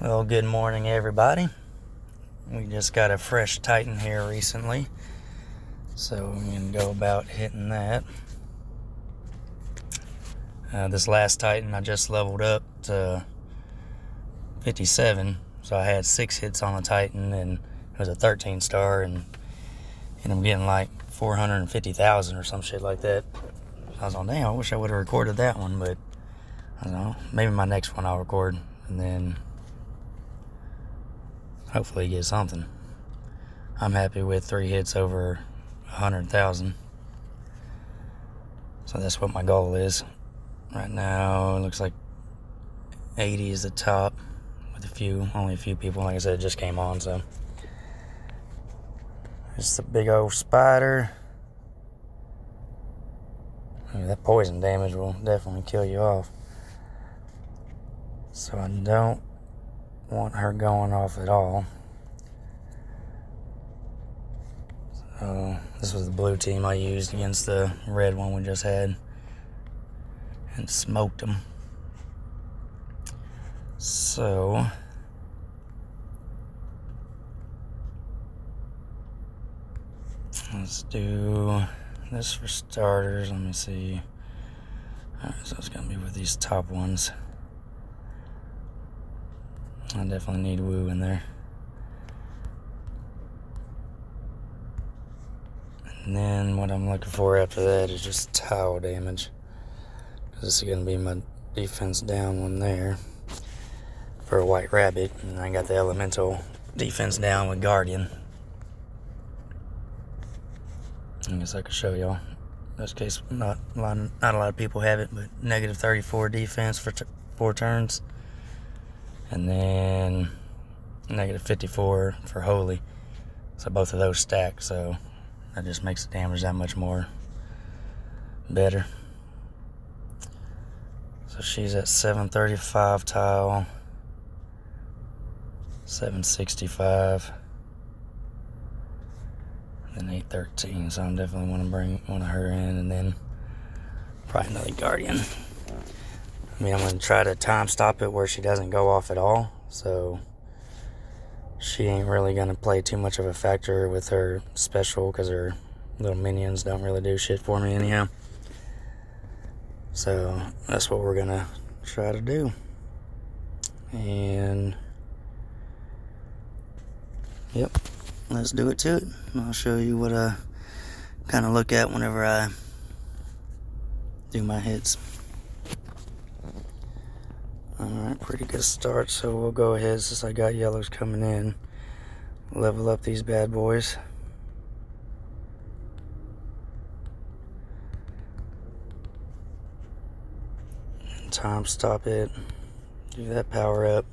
Well, good morning, everybody. We just got a fresh Titan here recently, so we can go about hitting that. Uh, this last Titan, I just leveled up to 57, so I had six hits on a Titan, and it was a 13 star, and, and I'm getting like 450,000 or some shit like that. I was like, damn, I wish I would have recorded that one, but I don't know. Maybe my next one I'll record, and then hopefully get something. I'm happy with three hits over a hundred thousand. So that's what my goal is. Right now it looks like 80 is the top with a few, only a few people. Like I said, it just came on, so. It's a big old spider. That poison damage will definitely kill you off. So I don't want her going off at all. So this was the blue team I used against the red one we just had and smoked them. So let's do this for starters. Let me see. Alright, so it's gonna be with these top ones. I definitely need Wu in there. And then what I'm looking for after that is just tile damage. This is going to be my defense down one there for a white rabbit. And I got the elemental defense down with guardian. I guess I could show y'all. In this case, not a lot, not a lot of people have it, but negative 34 defense for four turns and then negative 54 for holy. So both of those stack, so that just makes the damage that much more better. So she's at 735 tile, 765, then 813. So I'm definitely want to bring one of her in, and then probably another guardian. I mean, I'm going to try to time stop it where she doesn't go off at all. So she ain't really going to play too much of a factor with her special because her little minions don't really do shit for me anyhow. So that's what we're going to try to do. And yep, let's do it to it. I'll show you what I kind of look at whenever I do my hits. Alright, pretty good start, so we'll go ahead since I got yellows coming in. Level up these bad boys. Time stop it. Do that power up.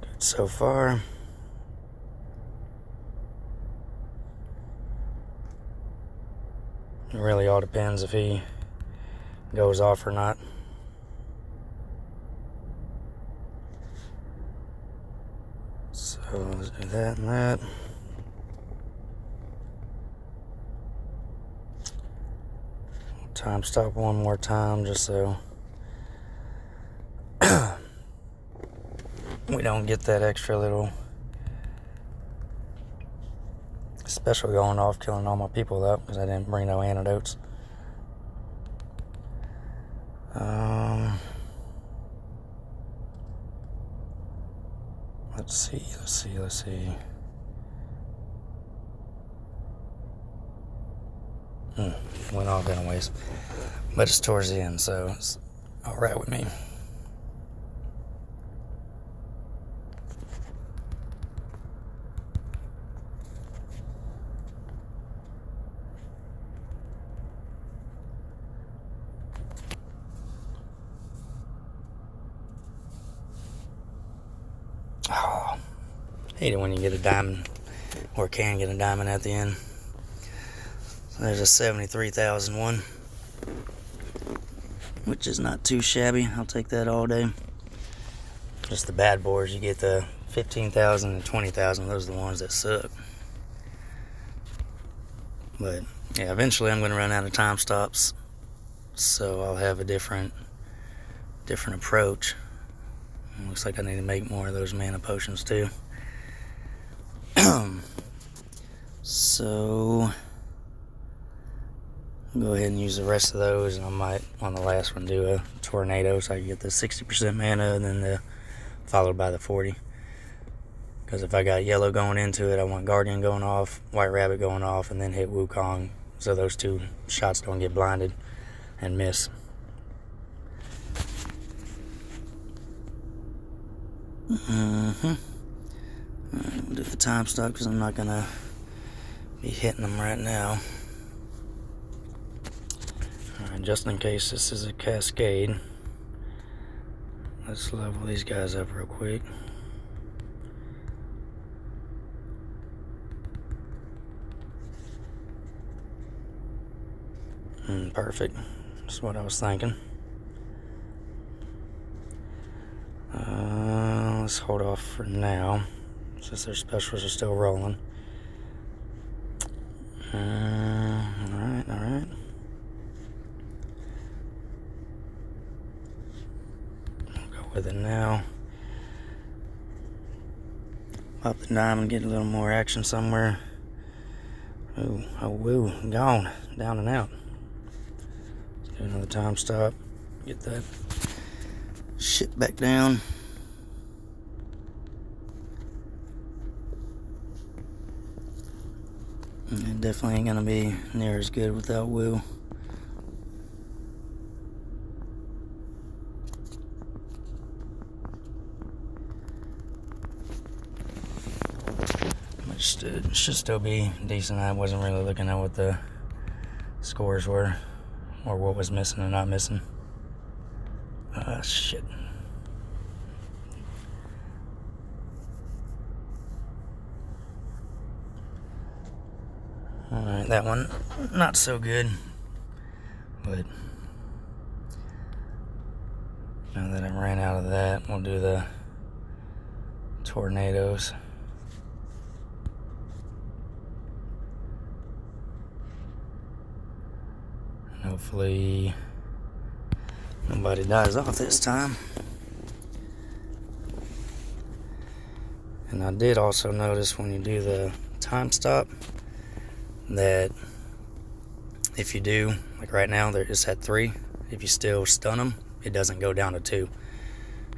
Good so far. It really all depends if he goes off or not. So let's do that and that. Time stop one more time just so we don't get that extra little special going off killing all my people up because I didn't bring no antidotes. Um, let's see, let's see, let's see. Hmm, went off anyways. But it's towards the end, so it's alright with me. Oh, hate it when you get a diamond, or can get a diamond at the end. So there's a 73,001, which is not too shabby. I'll take that all day. Just the bad boards, you get the 15,000 and 20,000. Those are the ones that suck. But yeah, eventually I'm going to run out of time stops. So I'll have a different different approach. looks like I need to make more of those mana potions too. so I'll go ahead and use the rest of those, and I might on the last one do a tornado so I can get the 60% mana and then the followed by the 40. Because if I got yellow going into it, I want Guardian going off, White Rabbit going off, and then hit Wukong so those two shots don't get blinded and miss. Mm-hmm. We'll do the time stop because I'm not going to be hitting them right now. Just in case this is a cascade, let's level these guys up real quick. Mm, perfect. That's what I was thinking. Uh, let's hold off for now, since their specials are still rolling. Uh, alright, alright. Go with it now. Pop the diamond, get a little more action somewhere. Ooh, oh, Wu, gone, down and out. Do another time stop. Get that shit back down. It definitely ain't gonna be near as good without Wu. It should still be decent. I wasn't really looking at what the scores were or what was missing and not missing. Ah, uh, shit. Alright, that one, not so good. But now that I ran out of that, we'll do the tornadoes. And Hopefully nobody dies off this time. And I did also notice when you do the time stop that if you do, like right now, they're just at three. If you still stun them, it doesn't go down to two.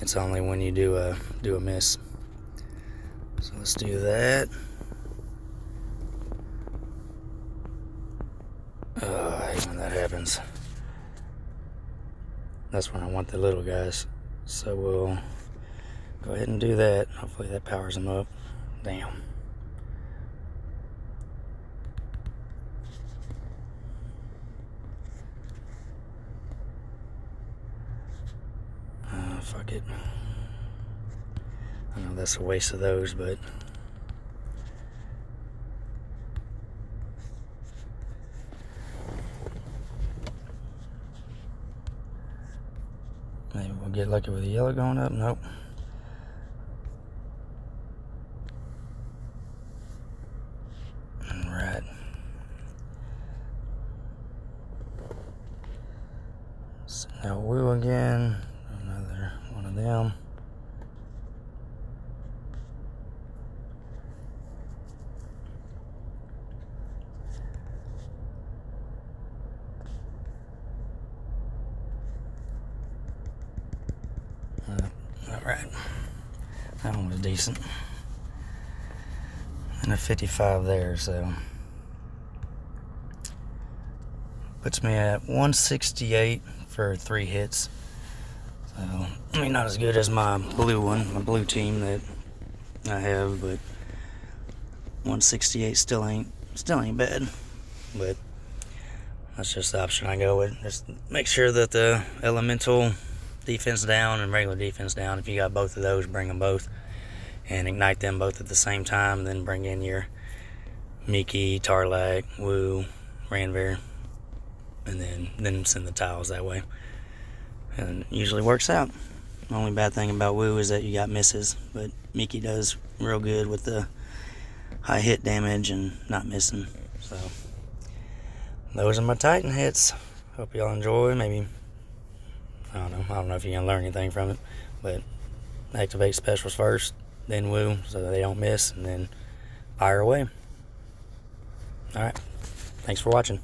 It's only when you do a do a miss. So let's do that. Uh when that. happens. That's when I want the little guys. So we'll go ahead and do that. Hopefully that powers them up. Damn. It. I know that's a waste of those, but Maybe we'll get lucky with the yellow going up. Nope. Right. So now Wu again. Another one of them. Uh, right. That one was decent. And a 55 there, so. Puts me at 168 for three hits. I mean, not as good as my blue one, my blue team that I have, but 168 still ain't, still ain't bad. But that's just the option I go with. Just make sure that the elemental defense down and regular defense down. If you got both of those, bring them both and ignite them both at the same time. Then bring in your Miki, Tarlak, Wu, Ranvir, and then then send the tiles that way. And it usually works out. The only bad thing about Wu is that you got misses, but Miki does real good with the high hit damage and not missing. So those are my Titan hits. Hope y'all enjoy. Maybe I don't know. I don't know if you're gonna learn anything from it, but activate specials first, then Wu, so they don't miss, and then fire away. All right. Thanks for watching.